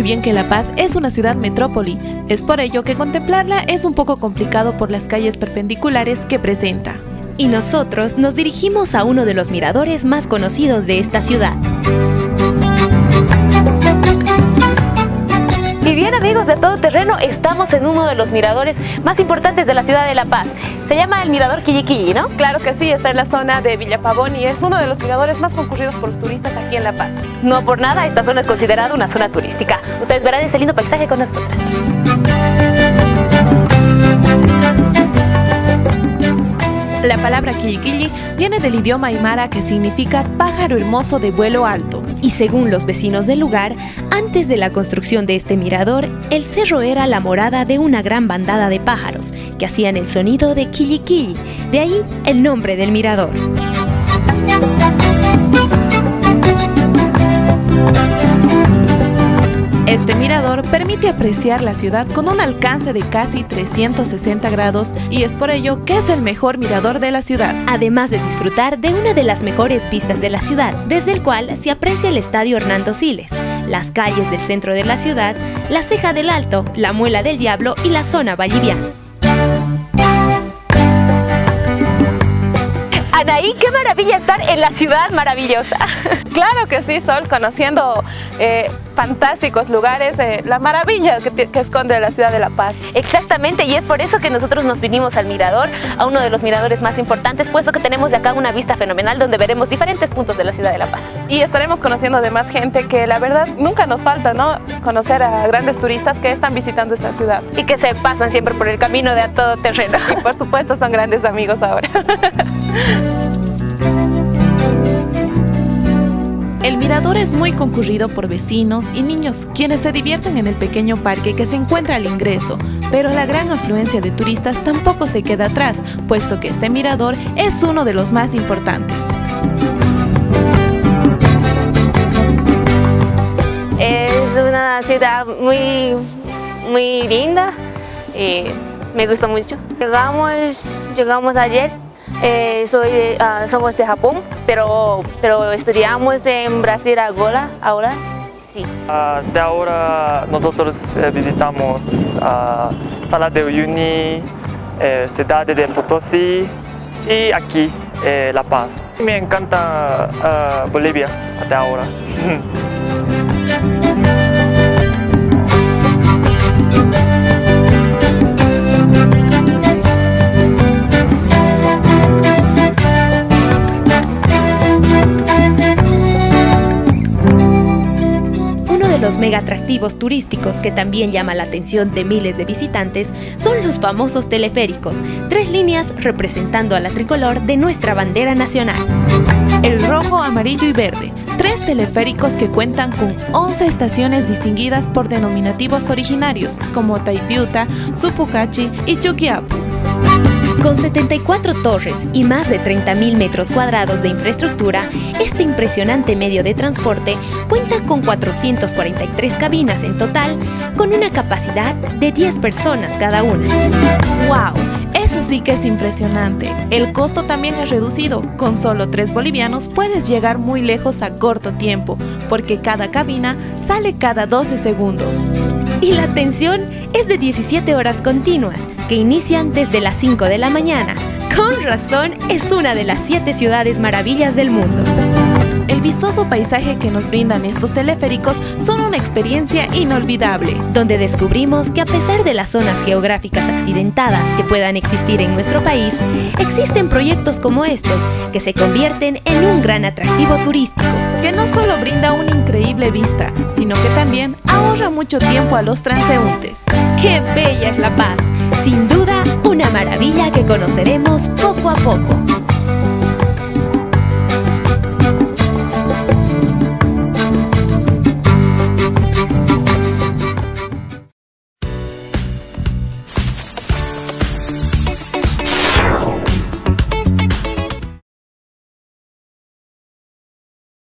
muy bien que La Paz es una ciudad metrópoli, es por ello que contemplarla es un poco complicado por las calles perpendiculares que presenta. Y nosotros nos dirigimos a uno de los miradores más conocidos de esta ciudad. Amigos de Todo Terreno, estamos en uno de los miradores más importantes de la ciudad de La Paz. Se llama el Mirador Quilliquilli, ¿no? Claro que sí, está en la zona de Villapavón y es uno de los miradores más concurridos por los turistas aquí en La Paz. No por nada, esta zona es considerada una zona turística. Ustedes verán ese lindo paisaje con nosotros. La palabra quilliquilli viene del idioma aymara que significa pájaro hermoso de vuelo alto. Y según los vecinos del lugar, antes de la construcción de este mirador, el cerro era la morada de una gran bandada de pájaros que hacían el sonido de quilliquilli, de ahí el nombre del mirador. Este mirador permite apreciar la ciudad con un alcance de casi 360 grados y es por ello que es el mejor mirador de la ciudad. Además de disfrutar de una de las mejores vistas de la ciudad, desde el cual se aprecia el Estadio Hernando Siles, las calles del centro de la ciudad, la Ceja del Alto, la Muela del Diablo y la zona valliviana. Anaí, qué maravilla estar en la ciudad maravillosa. Claro que sí, Sol, conociendo eh, fantásticos lugares, eh, la maravilla que, que, esconde la ciudad de La Paz. Exactamente, y es por eso que nosotros nos vinimos al mirador, a uno de los miradores más importantes, puesto que tenemos de acá una vista fenomenal donde veremos diferentes puntos de la ciudad de La Paz. Y estaremos conociendo además gente que la verdad nunca nos falta, ¿no? Conocer a grandes turistas que están visitando esta ciudad. Y que se pasan siempre por el camino de a todo terreno. Y por supuesto son grandes amigos ahora. El mirador es muy concurrido por vecinos y niños, quienes se divierten en el pequeño parque que se encuentra al ingreso, pero la gran afluencia de turistas tampoco se queda atrás, puesto que este mirador es uno de los más importantes. Es una ciudad muy, muy linda y me gusta mucho. Llegamos, llegamos ayer eh, soy de, uh, somos de Japón, pero, pero estudiamos en Brasil ahora, ahora sí. Uh, de ahora nosotros eh, visitamos uh, Sala de Uyuni, eh, Ciudad de Potosí y aquí eh, La Paz. Me encanta Bolivia de ahora. los mega atractivos turísticos que también llama la atención de miles de visitantes son los famosos teleféricos, tres líneas representando a la tricolor de nuestra bandera nacional. El rojo, amarillo y verde, tres teleféricos que cuentan con 11 estaciones distinguidas por denominativos originarios como Taipiuta, Supucachi y Chuquiapu. Con 74 torres y más de 30.000 metros cuadrados de infraestructura, este impresionante medio de transporte cuenta con 443 cabinas en total, con una capacidad de 10 personas cada una. ¡Wow! Eso sí que es impresionante. El costo también es reducido. Con solo 3 bolivianos puedes llegar muy lejos a corto tiempo, porque cada cabina sale cada 12 segundos. Y la atención es de 17 horas continuas, que inician desde las 5 de la mañana. Con razón, es una de las 7 ciudades maravillas del mundo. El vistoso paisaje que nos brindan estos teleféricos son una experiencia inolvidable. Donde descubrimos que a pesar de las zonas geográficas accidentadas que puedan existir en nuestro país, existen proyectos como estos que se convierten en un gran atractivo turístico. Que no solo brinda una vista, sino que también ahorra mucho tiempo a los transeúntes. ¡Qué bella es La Paz! Sin duda, una maravilla que conoceremos poco a poco.